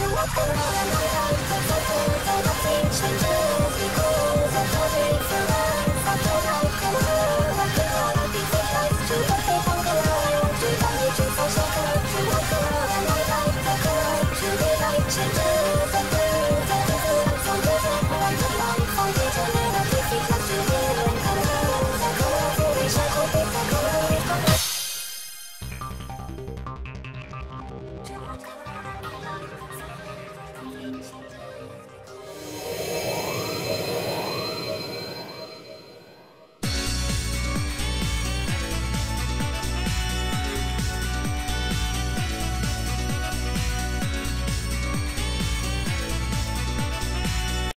Come walk come on, come on, come on, come on, come on,